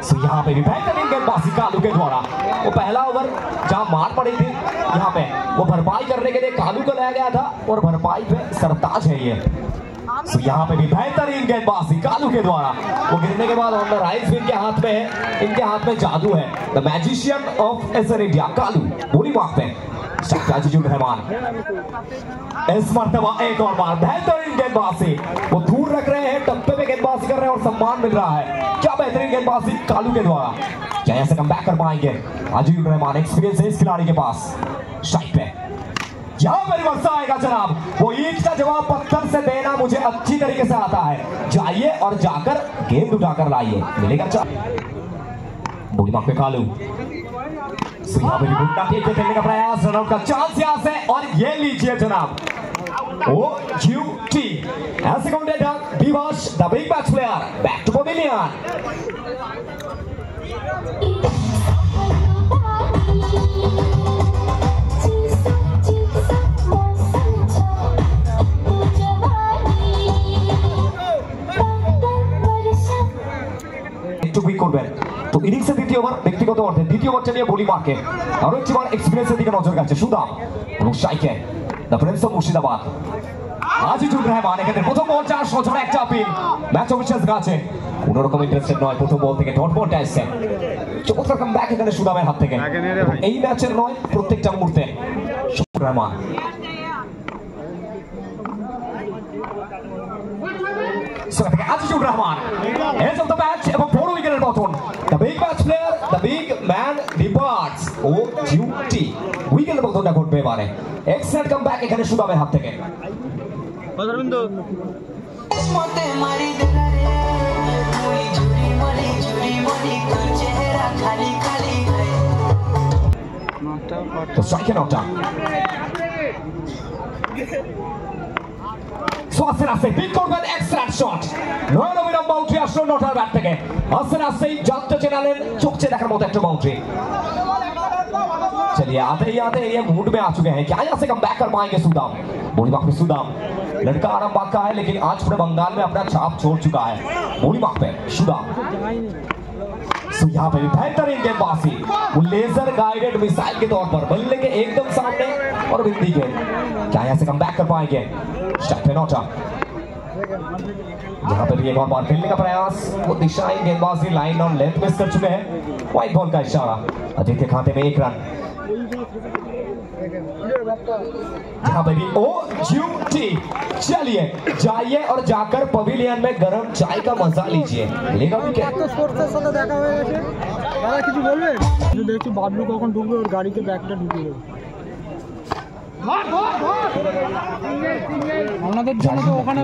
सो यहाँ पे भी बेहतरीन गेंदबाजी कालू के द्वारा। वो पहला ओवर जहाँ मार पड़ी थी, यहाँ पे वो भरपाई करने के लिए कालू को लाया गया था और भरपाई पे सरताज है ये। सो यहाँ पे भी बेहतरीन गेंदबाजी कालू के द्वारा। वो गिरने के बाद ऑन द राइज इनके हाथ में है। इनके हाथ में जादू है। The magician of Acer India Kalu. बोली पे। रहमान इस मरतबा एक और बार बेहतरीन गेंदबाजी। वो दूर रख रहे हैं, टप्पे पे गेंदबाजी कर रहे हैं और सम्मान मिल रहा है। क्या बेहतरीन गेंदबाजी कालू के द्वारा। क्या ऐसे कम बैक कर पाएँगे? अजीब रहमान एक्सपीरियंस है इस खिलाड़ी के पास। स्ट्राइक पे। यहाँ पर वर्षा आएगा जनाब, वो ईट का जवाब पत्थर से देना मुझे अच्छी तरीके से आता है। जाइए और जाकर गेंद उठाकर लाइए। मिलेगा बूढ़ी माँ पे कालू सो यहाँ पे भी गुंडा के खेलने का प्रयास, रनआउट का चांस यहाँ से, और ये लीजिए जनाब। O U T as a quick করবেন তো ইনিংসের দ্বিতীয় ওভার ব্যক্তিগত অর্থে দ্বিতীয় ওভারটা নিয়ে বলি মার্কে আরও একটি বার এক্সপিরিয়েন্সের দিকে নজর কাটছে সুদাম এবং সাইকে the prince of Murshidabad. Azizur Rahman এখানে প্রথম বল চার সজোর একটা আপিল ম্যাচ অফিসিয়ালস কাছে। কোন রকম ইন্টারেস্টেড নয় প্রথম বল থেকে। ডট বলটা এসছে চমৎকার কাম ব্যাক এখানে সুদামের হাত থেকে। এই ম্যাচের নয় প্রত্যেকটা মুহূর্তে। Shukur Rahman. Azizur Rahman. Age of the match এবং Michael Button, the big match player, the big man departs. OQT. উইকেটের বক্তব্যটা ঘটবে এবারে এক্সেলেন্ট কামব্যাক এখানে শুভাবে হাত থেকে বদরবিন্দু মতে সো আস্তে আস্তে পিক করবেন এক্সট্রাক্ট শট নয় নবীরম বাউন্ডারি আসলো নটার ব্যাট থেকে আস্তে আস্তেই জানতে চেনালেন চোখছে দেখার মতো একটা বাউন্ডারি चलिए आते ही आते ये मूड में आ चुके हैं क्या यहाँ से कम बैक कर पाएंगे सुदाम बोली बाग पे सुदाम लड़का आराम बाग का है लेकिन आज पूरे बंगाल में अपना छाप छोड़ चुका है बोली बाग पे सुदाम सो यहाँ पे भी बेहतरीन गेंदबाजी वो लेजर गाइडेड मिसाइल के तौर पर बल्ले के एकदम सामने और बिंदी के। क्या यहाँ से कम बैक कर पाएँगे? यहाँ पे भी एक और बार खेलने का प्रयास। वो दिशाएँ गेंदबाजी लाइन और लेंथ मिस कर चुके हैं। व्हाइट बॉल का इशारा। के खाते में एक रन हाँ भाई ओ यू टी चलिए जाइए और जाकर पवेलियन में गरम चाय का मज़ा लीजिए लेगा भी क्या দেখা হয়ে গেছে দাদা কিছু বলবে দেখছি বাবলু কখন ঢুকবে ওর গাড়িতে ব্যাগটা ঢুকিয়ে দেবে আপনাদের জন্য তো ওখানে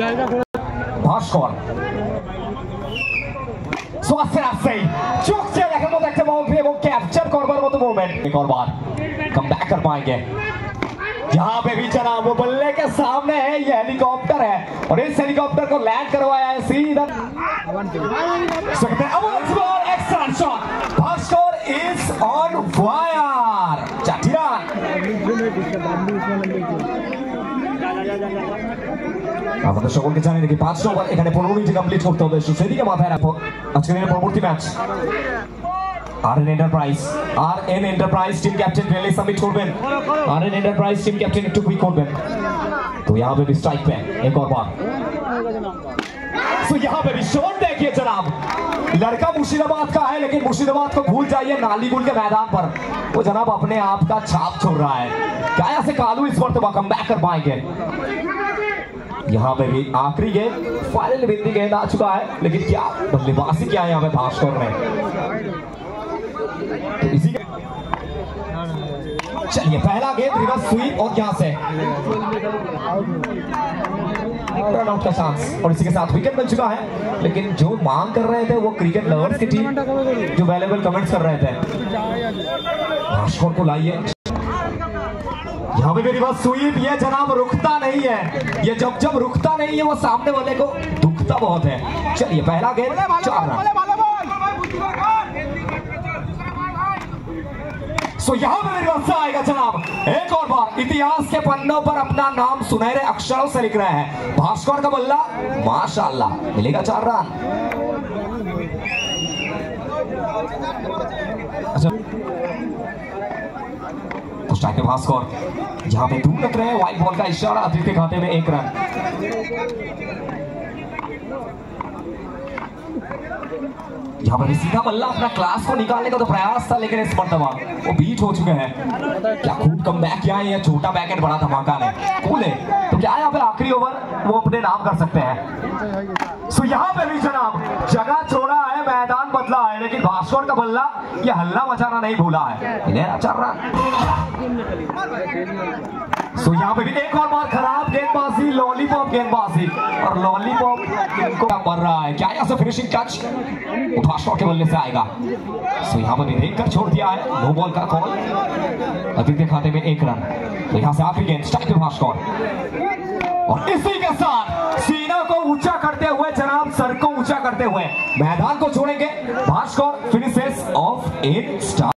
জায়গা করে ভাস্কর সো আস্তে আস্তে চোখ চেয়ে দেখার মতো একটা মুভমেন্ট এবং ক্যাপচার করবার মতো মুভমেন্ট করবার कम बैक कर पाएंगे यहाँ पे भी जनाब वो बल्ले के सामने है ये हेलीकॉप्टर है और इस हेलीकॉप्टर को लैंड करवाया है सीधा सकते हैं once more excellent shot Bhaskar is on fire চারটি রান আমাদের সকলকে জানিয়ে রেখে পাঁচ নম্বর এখানে পনেরো মিনিট কমপ্লিট করতে হবে তো সেদিকে মাথায় রাখো আজকের দিনের পরবর্তী match R N enterprise R N enterprise team captain पहले सबमिट করবেন R N enterprise team captain একটু কুইক করবেন तो यहाँ पे भी स्ट्राइक पे एक और बार तो यहाँ पे भी शॉट देखिए जनाब लड़का मुर्शिदाबाद का है लेकिन मुर्शिदाबाद को भूल जाइए नालीगुल के मैदान पर वो जनाब अपने आप का छाप छोड़ रहा है क्या ऐसे कालू इस पर तो कम बैक कर पाएंगे यहाँ पे भी आखिरी गेंद फाइनल बिंदी गेंद आ चुका है लेकिन क्या बल्लेबाजी क्या है यहाँ पे भास्कर ने तो चलिए, पहला गेंद रिवर्स स्वीप, और यहाँ से। रन आउट का चांस और इसी के साथ विकेट मिल चुका है। लेकिन जो मांग कर रहे थे, वो क्रिकेट लवर्स की टीम जो वैल्यूबल कमेंट्स कर रहे थे। को लाइए। यहाँ पे मेरी स्वीप ये जनाब रुकता नहीं है। ये जब जब रुकता नहीं है, वो सामने वाले को दुखता बहुत है। चलिए, पहला गेंद, चार रन। सो यहाँ पे मेरी रस्सा आएगा जनाब। एक और बार, इतिहास के पन्नों पर अपना नाम सुनहरे अक्षरों से लिख रहे हैं। भास्कर का बल्ला, माशाल्लाह, मिलेगा चार रन। अच्छा। भास्कर यहाँ पे दूर रख रहे हैं वाइट बॉल का इशारा अतीत के खाते में एक रन। यहाँ पर सीधा बल्ला अपना क्लास को निकालने का तो प्रयास था, लेकिन इस मरतबा वो बीट हो चुके हैं। क्या खूब कम बैक किया है छोटा बैकेट बड़ा धमाका ने कूल है। तो क्या यहाँ पे आखिरी ओवर वो अपने नाम कर सकते हैं? सो यहाँ पे भी जनाब, जगह छोड़ा है, मैदान बदला है, लेकिन भास्कर का बल्ला, ये हल्ला मचाना नहीं भूला है। चल रहा सो यहाँ पे भी एक और बार खराब गेंदबाजी लॉलीपॉप गेंदबाजी। और लॉलीपॉप इनको मर रहा है? क्या यहाँ से फिनिशिंग टच भास्कर के बल्ले से आएगा। सो यहाँ पर भी देख कर छोड़ दिया है। नो बॉल का कॉल अतिथि खाते में एक रन। तो यहाँ से आखिरी गेंद स्ट्राइक पे भास्कर और इसी के साथ सीना को ऊँचा करते हुए, जनाब सर को ऊँचा करते हुए मैदान को छोड़ेंगे। Bhaskar finishes off eight star